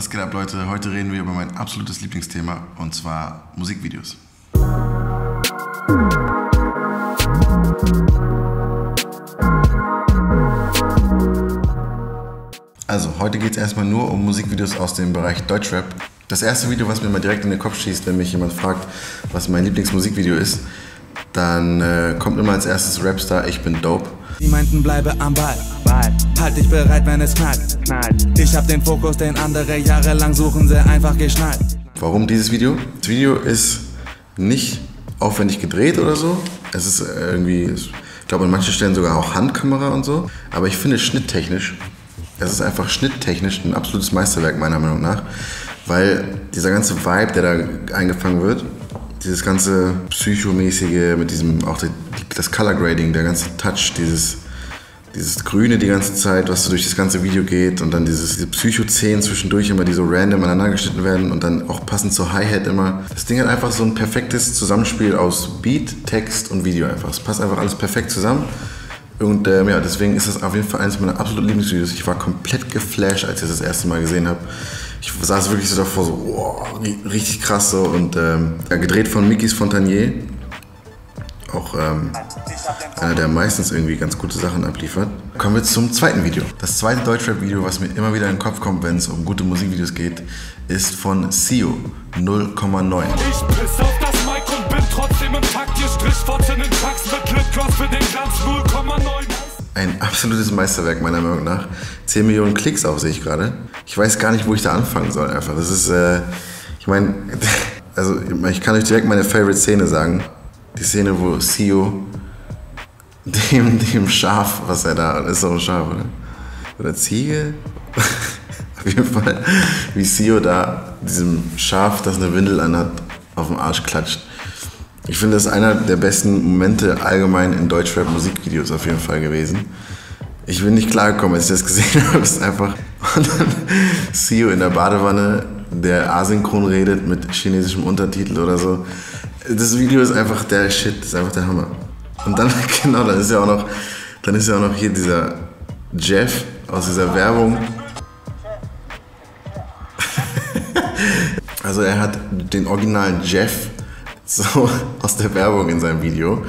Was geht ab, Leute? Heute reden wir über mein absolutes Lieblingsthema und zwar Musikvideos. Also, heute geht es erstmal nur um Musikvideos aus dem Bereich Deutschrap. Das erste Video, was mir mal direkt in den Kopf schießt, wenn mich jemand fragt, was mein Lieblingsmusikvideo ist, dann äh, kommt immer als erstes Rapstar Ich bin Dope. Die meinten, bleibe am Ball. Halt dich bereit, wenn es knallt. Ich hab den Fokus, den andere jahrelang suchen, sehr einfach geschnallt. Warum dieses Video? Das Video ist nicht aufwendig gedreht oder so. Es ist irgendwie, ich glaube an manchen Stellen sogar auch Handkamera und so. Aber ich finde schnitttechnisch, es ist einfach schnitttechnisch ein absolutes Meisterwerk meiner Meinung nach. Weil dieser ganze Vibe, der da eingefangen wird, dieses ganze psychomäßige mit diesem, auch das Color Grading, der ganze Touch, dieses, dieses Grüne die ganze Zeit, was so durch das ganze Video geht und dann dieses, diese Psycho-Szenen zwischendurch immer, die so random aneinander geschnitten werden und dann auch passend zur Hi-Hat immer. Das Ding hat einfach so ein perfektes Zusammenspiel aus Beat, Text und Video einfach. Es passt einfach alles perfekt zusammen. Und ähm, ja, deswegen ist das auf jeden Fall eines meiner absoluten Lieblingsvideos. Ich war komplett geflasht, als ich das das erste Mal gesehen habe. Ich saß wirklich so davor, so, wow, richtig krass so. Und ähm, gedreht von Mikis Fontanier. Auch ähm, einer, der meistens irgendwie ganz gute Sachen abliefert. Kommen wir zum zweiten Video. Das zweite Deutschrap-Video, was mir immer wieder in den Kopf kommt, wenn es um gute Musikvideos geht, ist von Sio 0,9. Ich piss auf das Mic und bin trotzdem im Takt. Hier Strichworte in den Tax mit Lipgloss für den Glanz 0,9. Ein absolutes Meisterwerk meiner Meinung nach. 10 Millionen Klicks auf sehe ich gerade. Ich weiß gar nicht, wo ich da anfangen soll einfach. Das ist, äh, ich meine, also ich kann euch direkt meine Favorite-Szene sagen. Die Szene, wo Sio dem, dem Schaf, was er da, ist doch ein Schaf, oder? Oder Ziege? auf jeden Fall, wie Sio da diesem Schaf, das eine Windel anhat, auf den Arsch klatscht. Ich finde, das ist einer der besten Momente allgemein in Deutschrap-Musikvideos auf jeden Fall gewesen. Ich bin nicht klargekommen, als ich das gesehen habe. Es ist einfach. Und dann Sio in der Badewanne, der asynchron redet mit chinesischem Untertitel oder so. Das Video ist einfach der Shit, das ist einfach der Hammer. Und dann, genau, dann ist ja auch noch, dann ist ja auch noch hier dieser Jeff aus dieser Werbung. Also er hat den originalen Jeff so aus der Werbung in seinem Video.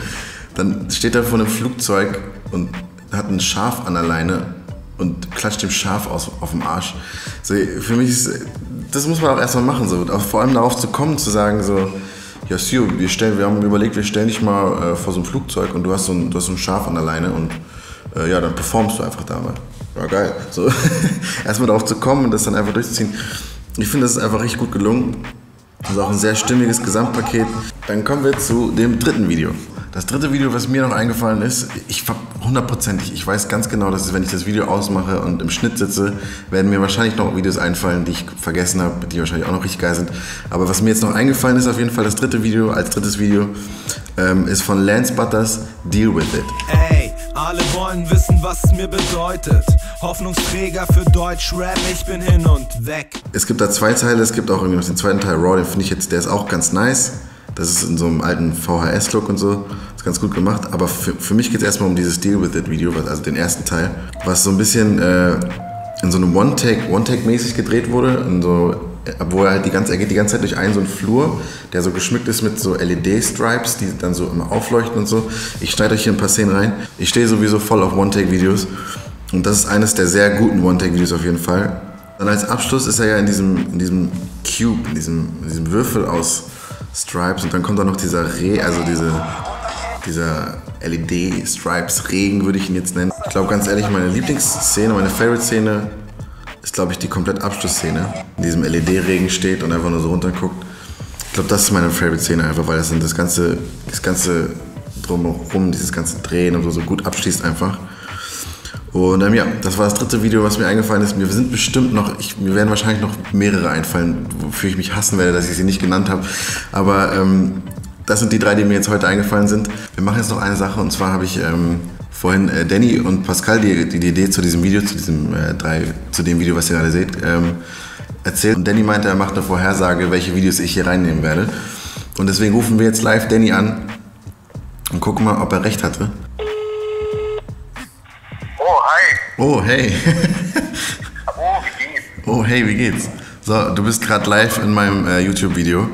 Dann steht er vor einem Flugzeug und hat ein Schaf an der Leine und klatscht dem Schaf aus, auf dem Arsch. So, für mich ist, das muss man auch erstmal machen, so. Vor allem darauf zu kommen, zu sagen, so, ja, Sio, wir, stellen, wir haben überlegt, wir stellen dich mal äh, vor so einem Flugzeug und du hast so ein, du hast so ein Schaf an der Leine und äh, ja, dann performst du einfach da mal. War geil. So, erstmal darauf zu kommen und das dann einfach durchzuziehen. Ich finde, das ist einfach richtig gut gelungen. Das ist auch ein sehr stimmiges Gesamtpaket. Dann kommen wir zu dem dritten Video. Das dritte Video, was mir noch eingefallen ist, ich hundertprozentig, ich weiß ganz genau, dass wenn ich das Video ausmache und im Schnitt sitze, werden mir wahrscheinlich noch Videos einfallen, die ich vergessen habe, die wahrscheinlich auch noch richtig geil sind. Aber was mir jetzt noch eingefallen ist, auf jeden Fall das dritte Video, als drittes Video, ähm, ist von Lance Butters, Deal With It. Ey, alle wollen wissen, was es mir bedeutet. Hoffnungsträger für Deutschrap, ich bin hin und weg. Es gibt da zwei Teile, es gibt auch irgendwie noch den zweiten Teil, Raw, den finde ich jetzt, der ist auch ganz nice. Das ist in so einem alten VHS-Look und so. Ist ganz gut gemacht. Aber für, für mich geht es erstmal um dieses Deal with It Video, also den ersten Teil, was so ein bisschen äh, in so einem One-Take, One-Take-mäßig gedreht wurde. In so, wo er halt die ganze, er geht die ganze Zeit durch einen so einen Flur, der so geschmückt ist mit so LED-Stripes, die dann so immer aufleuchten und so. Ich schneide euch hier ein paar Szenen rein. Ich stehe sowieso voll auf One-Take-Videos. Und das ist eines der sehr guten One-Take-Videos auf jeden Fall. Dann als Abschluss ist er ja in diesem, in diesem Cube, in diesem, in diesem Würfel aus Stripes und dann kommt da noch dieser Re, also diese, dieser LED-Stripes-Regen würde ich ihn jetzt nennen. Ich glaube ganz ehrlich, meine Lieblingsszene, meine Favorite-Szene ist glaube ich die komplett Abschlussszene. In diesem LED-Regen steht und einfach nur so runterguckt. Ich glaube, das ist meine Favorite-Szene einfach, weil das dann das ganze, das ganze drumherum, dieses ganze Drehen und so, so gut abschließt einfach. Und ähm, ja, das war das dritte Video, was mir eingefallen ist. Mir sind bestimmt noch, ich, mir werden wahrscheinlich noch mehrere einfallen, wofür ich mich hassen werde, dass ich sie nicht genannt habe. Aber ähm, das sind die drei, die mir jetzt heute eingefallen sind. Wir machen jetzt noch eine Sache und zwar habe ich ähm, vorhin äh, Danny und Pascal die, die, die, Idee zu diesem Video, zu diesem äh, drei, zu dem Video, was ihr gerade seht, ähm, erzählt. Und Danny meinte, er macht eine Vorhersage, welche Videos ich hier reinnehmen werde. Und deswegen rufen wir jetzt live Danny an und gucken mal, ob er recht hatte. Oh, hi. Oh, hey. Oh, wie geht's? Oh, hey, wie geht's? So, du bist gerade live in meinem äh, YouTube-Video.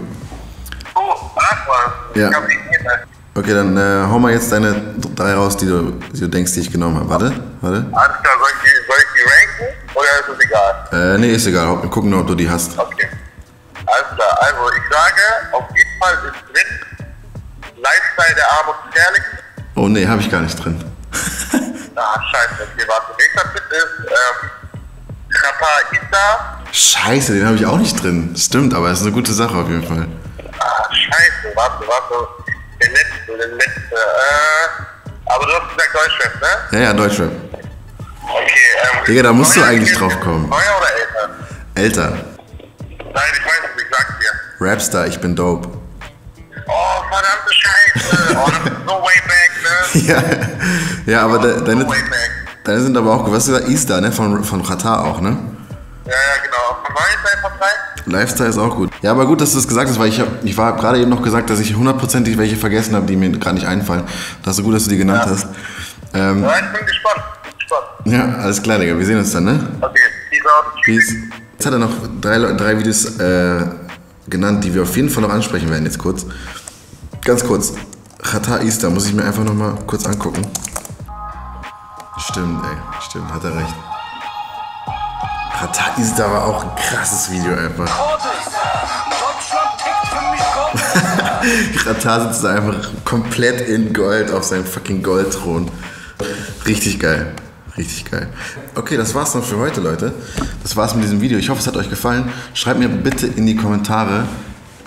Oh, ach mal. Ja. Ich nicht gesehen. Okay, dann äh, hau mal jetzt deine drei raus, die du, die du denkst, die ich genommen habe. Warte, warte. Alles klar, soll ich, die, soll ich die ranken oder ist es egal? Äh, nee, ist egal. Wir gucken nur, ob du die hast. Okay. Alles klar, also ich sage, auf jeden Fall ist drin Lifestyle der Arm und Gefährlich. Oh nee, habe ich gar nicht drin. Ah, scheiße, okay, warte. Nächster Tipp ist, ähm, Qatar Issa. Scheiße, den habe ich auch nicht drin. Stimmt, aber ist eine gute Sache auf jeden Fall. Ah, scheiße, warte, warte. Der letzte, der letzte, äh, aber du hast gesagt Deutschrap, ne? Ja, ja, Deutschrap. Okay, ähm. Digga, da musst du eigentlich drauf kommen. Neuer oder älter? Älter. Nein, ich weiß es, ich sag's dir. Rapstar, ich bin dope. Oh, verdammte Scheiße. Oh, das ist so way back, ne? ja, ja, aber de, deine, So deine sind aber auch, was hast du gesagt, Easter, ne? Von, von Qatar auch, ne? Ja, ja, genau. Von Valentine von drei? Lifestyle ist auch gut. Ja, aber gut, dass du das gesagt hast, weil ich, hab, ich war gerade eben noch gesagt, dass ich hundertprozentig welche vergessen habe, die mir gerade nicht einfallen. Das ist gut, dass du die genannt hast. Ähm, Ja, ich bin gespannt. Ja, alles klar, Digga. Wir sehen uns dann, ne? Okay, peace out. Peace. Jetzt hat er noch drei, drei Videos äh, genannt, die wir auf jeden Fall noch ansprechen werden, jetzt kurz. Ganz kurz. Qatar Easter muss ich mir einfach noch mal kurz angucken. Stimmt, ey. Stimmt, hat er recht. Qatar Easter war auch ein krasses Video einfach. Qatar sitzt da einfach komplett in Gold auf seinem fucking Goldthron. Richtig geil. Richtig geil. Okay, das war's dann für heute, Leute. Das war's mit diesem Video. Ich hoffe, es hat euch gefallen. Schreibt mir bitte in die Kommentare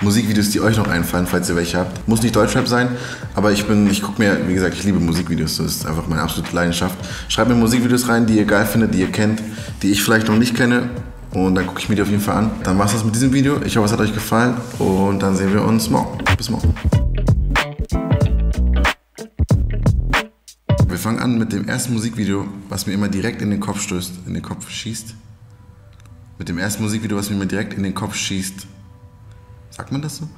Musikvideos, die euch noch einfallen, falls ihr welche habt. Muss nicht Deutschrap sein, aber ich bin, ich gucke mir, wie gesagt, ich liebe Musikvideos. Das ist einfach meine absolute Leidenschaft. Schreibt mir Musikvideos rein, die ihr geil findet, die ihr kennt, die ich vielleicht noch nicht kenne. Und dann gucke ich mir die auf jeden Fall an. Dann war's das mit diesem Video. Ich hoffe, es hat euch gefallen. Und dann sehen wir uns morgen. Bis morgen. Wir fangen an mit dem ersten Musikvideo, was mir immer direkt in den Kopf stößt, in den Kopf schießt. Mit dem ersten Musikvideo, was mir immer direkt in den Kopf schießt. Sagt man das so?